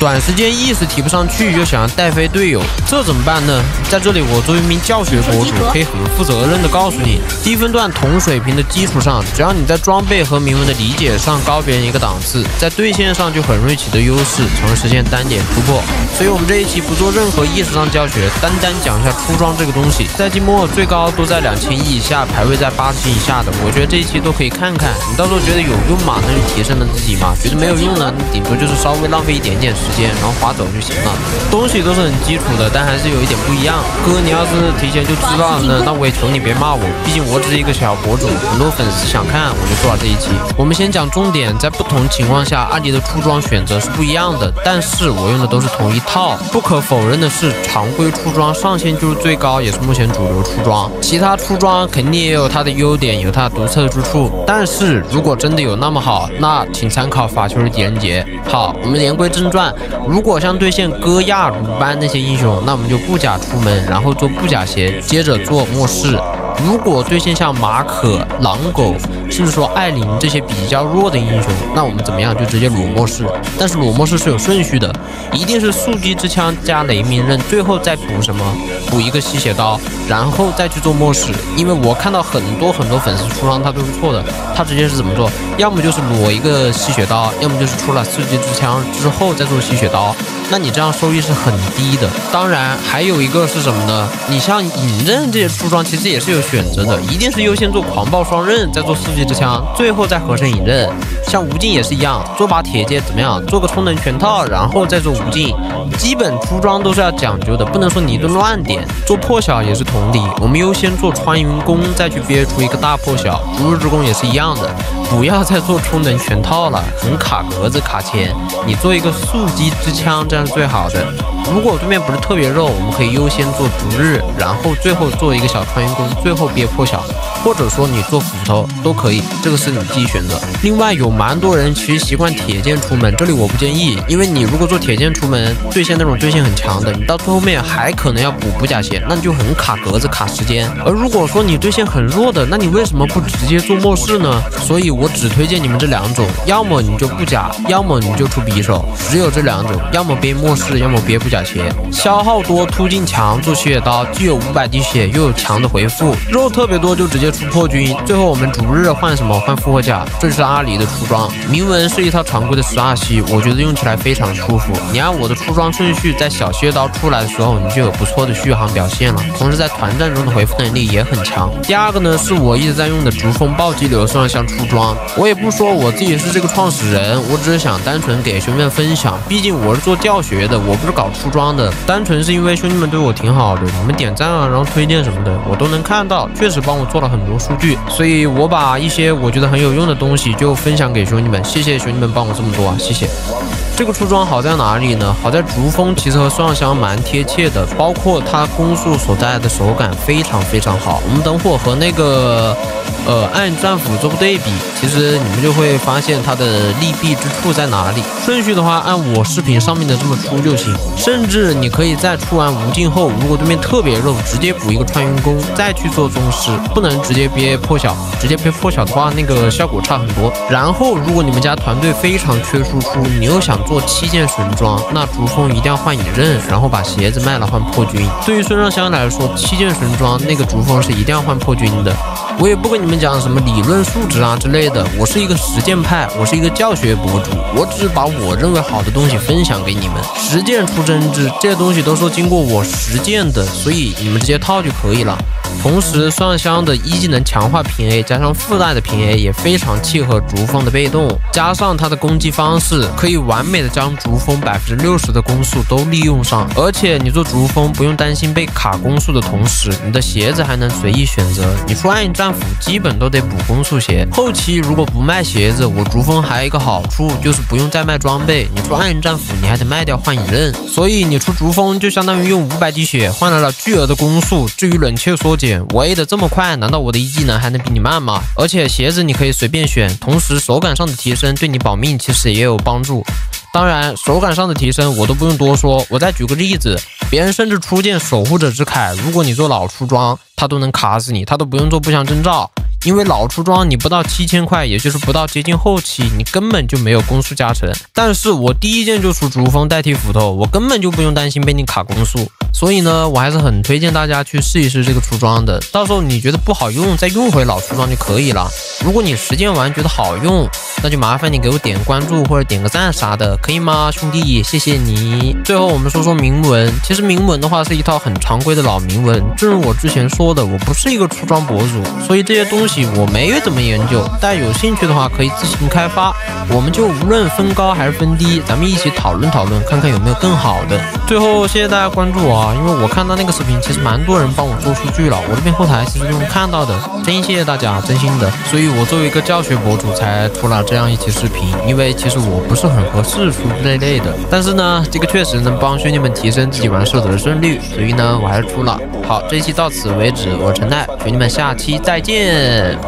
短时间意识提不上去，又想要带飞队友，这怎么办呢？在这里，我作为一名教学博主，可以很负责任的告诉你，低分段同水平的基础上，只要你在装备和铭文的理解上高别人一个档次，在对线上就很容易取得优势，从而实现单点突破。所以，我们这一期不做任何意识上教学，单单讲一下出装这个东西。赛季末最高都在两千一以下，排位在八十星以下的，我觉得这一期都可以看看。你到时候觉得有用吗？那就提升了自己嘛；觉得没有用呢，顶多就是稍微浪费一点点时间，然后划走就行了。东西都是很基础的，但还是有一点不一样。哥，你要是提前就知道了呢，那我也求你别骂我，毕竟我只是一个小博主，很多粉丝想看，我就做了这一期。我们先讲重点，在不同情况下，阿迪的出装选择是不一样的，但是我用的都是同一套。不可否认的是，常规出装上限就是最高，也是目前主流出装。其他出装肯定也有它的优点，有它独特之处。但是如果真的有那么好，那请参考法球的狄仁杰。好，我们言归正传。如果像对线戈亚、鲁班那些英雄，那我们就不假出门，然后做布甲鞋，接着做末世。如果对线像马可、狼狗，甚至说艾琳这些比较弱的英雄，那我们怎么样就直接裸末世。但是裸末世是有顺序的，一定是速击之枪加雷鸣刃，最后再补什么？补一个吸血刀，然后再去做末世。因为我看到很多很多粉丝出装他都是错的，他直接是怎么做？要么就是裸一个吸血刀，要么就是出了四级之枪之后再做吸血刀。那你这样收益是很低的。当然，还有一个是什么呢？你像影刃这些出装，其实也是有选择的，一定是优先做狂暴双刃，再做四级之枪，最后再合成影刃。像无尽也是一样，做把铁剑怎么样？做个充能全套，然后再做无尽。基本出装都是要讲究的，不能说你一顿乱点。做破晓也是同理，我们优先做穿云弓，再去憋出一个大破晓。逐日之弓也是一样的，不要再做充能全套了，很卡格子卡钱。你做一个速击之枪，这样是最好的。如果对面不是特别肉，我们可以优先做逐日，然后最后做一个小穿云弓，最后憋破晓，或者说你做斧头都可以，这个是你自己选择。另外有蛮多人其实习惯铁剑出门，这里我不建议，因为你如果做铁剑出门，对线那种对线很强的，你到最后面还可能要补补甲鞋，那你就很卡格子卡时间。而如果说你对线很弱的，那你为什么不直接做末世呢？所以我只推荐你们这两种，要么你就不甲，要么你就出匕首，只有这两种，要么憋末世，要么憋不甲鞋。消耗多，突进强，做吸血刀，既有五百滴血，又有强的回复，肉特别多就直接出破军。最后我们逐日换什么？换复活甲，这是阿离的出装。铭文是一套常规的十二系，我觉得用起来非常舒服。你按我的出装顺序，在小血刀出来的时候，你就有不错的续航表现了。同时在团战中的回复能力也很强。第二个呢，是我一直在用的逐风暴击流上像出装。我也不说我自己是这个创始人，我只是想单纯给兄弟们分享。毕竟我是做教学的，我不是搞出装的。单纯是因为兄弟们对我挺好的，你们点赞啊，然后推荐什么的，我都能看到，确实帮我做了很多数据。所以我把一些我觉得很有用的东西就分享给兄弟们，谢谢兄弟们帮我这么多啊，谢谢。这个出装好在哪里呢？好在逐风其实和双香蛮贴切的，包括它攻速所带来的手感非常非常好。我们等会和那个。呃，暗影战斧做个对比，其实你们就会发现它的利弊之处在哪里。顺序的话，按我视频上面的这么出就行。甚至你可以在出完无尽后，如果对面特别肉，直接补一个穿云弓，再去做宗师，不能直接憋破晓。直接憋破晓的话，那个效果差很多。然后，如果你们家团队非常缺输出，你又想做七件神装，那逐风一定要换影刃，然后把鞋子卖了换破军。对于孙尚香来说，七件神装那个逐风是一定要换破军的。我也不跟你们讲什么理论素质啊之类的，我是一个实践派，我是一个教学博主，我只是把我认为好的东西分享给你们。实践出真知，这些东西都是经过我实践的，所以你们直接套就可以了。同时，蒜香的一技能强化平 A 加上附带的平 A 也非常契合逐风的被动，加上它的攻击方式，可以完美的将逐风百分之六十的攻速都利用上。而且你做逐风不用担心被卡攻速的同时，你的鞋子还能随意选择。你出暗影战斧基本都得补攻速鞋，后期如果不卖鞋子，我逐风还有一个好处就是不用再卖装备。你出暗影战斧你还得卖掉换影刃，所以你出逐风就相当于用五百滴血换来了巨额的攻速。至于冷却缩减。我 A 的这么快，难道我的一技能还能比你慢吗？而且鞋子你可以随便选，同时手感上的提升对你保命其实也有帮助。当然，手感上的提升我都不用多说，我再举个例子，别人甚至出件守护者之铠，如果你做老出装，他都能卡死你，他都不用做不祥征兆。因为老出装你不到七千块，也就是不到接近后期，你根本就没有攻速加成。但是我第一件就出逐风代替斧头，我根本就不用担心被你卡攻速。所以呢，我还是很推荐大家去试一试这个出装的。到时候你觉得不好用，再用回老出装就可以了。如果你实践完觉得好用，那就麻烦你给我点关注或者点个赞啥的，可以吗，兄弟？谢谢你。最后我们说说铭文，其实铭文的话是一套很常规的老铭文。正如我之前说的，我不是一个出装博主，所以这些东西我没有怎么研究。大家有兴趣的话可以自行开发。我们就无论分高还是分低，咱们一起讨论讨论，看看有没有更好的。最后谢谢大家关注我啊，因为我看到那个视频其实蛮多人帮我做数据了，我这边后台其实就能看到的。真心谢谢大家，真心的。所以我作为一个教学博主才出了这样一期视频，因为其实我不是很合适出这类的，但是呢，这个确实能帮兄弟们提升自己玩射手的胜率，所以呢，我还是出了。好，这一期到此为止，我陈奈，兄弟们下期再见。